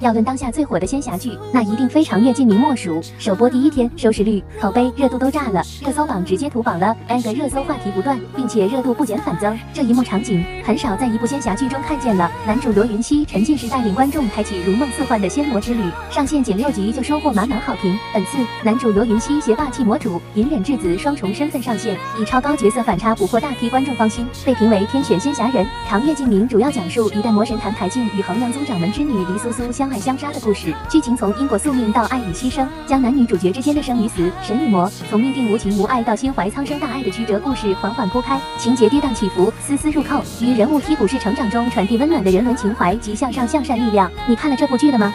要论当下最火的仙侠剧，那一定非常岳敬明莫属。首播第一天，收视率、口碑、热度都炸了，热搜榜直接屠榜了，N 个热搜话题不断，并且热度不减反增。这一幕场景很少在一部仙侠剧中看见了。男主罗云熙沉浸式带领观众开启如梦似幻的仙魔之旅，上线仅六集就收获满满好评。本次男主罗云熙携霸气魔主、隐忍质子双重身份上线，以超高角色反差捕获大批观众芳心，被评为天选仙侠人。长月烬明主要讲述一代魔神谭台烬与衡阳宗掌门之女黎苏苏相相爱相杀的故事，剧情从因果宿命到爱与牺牲，将男女主角之间的生与死、神与魔，从命定无情无爱到心怀苍生大爱的曲折故事缓缓铺开，情节跌宕起伏，丝丝入扣，于人物梯谷式成长中传递温暖的人文情怀及向上向善力量。你看了这部剧了吗？